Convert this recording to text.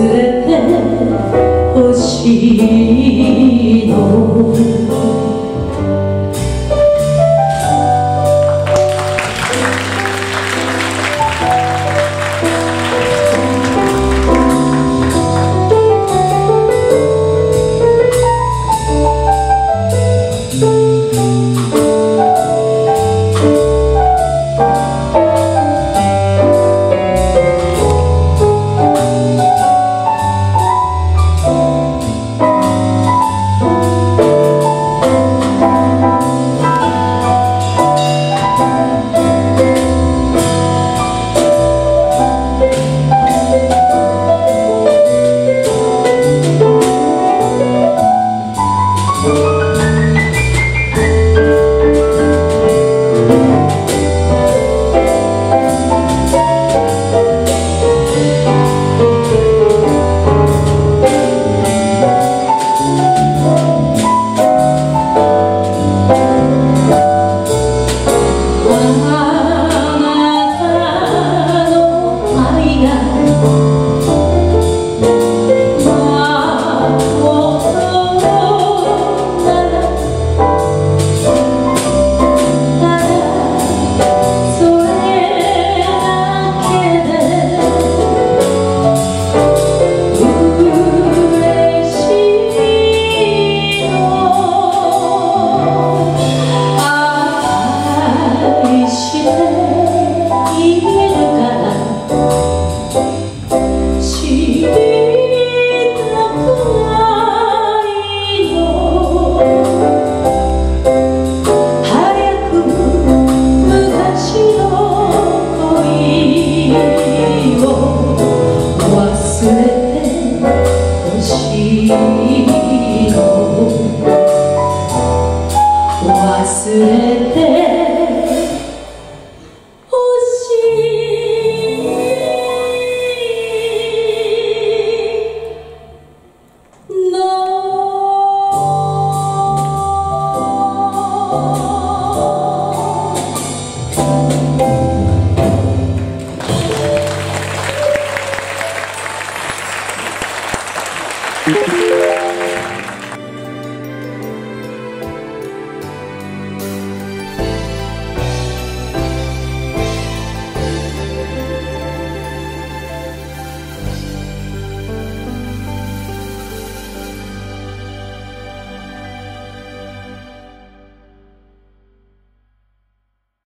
れてほしい。忘れて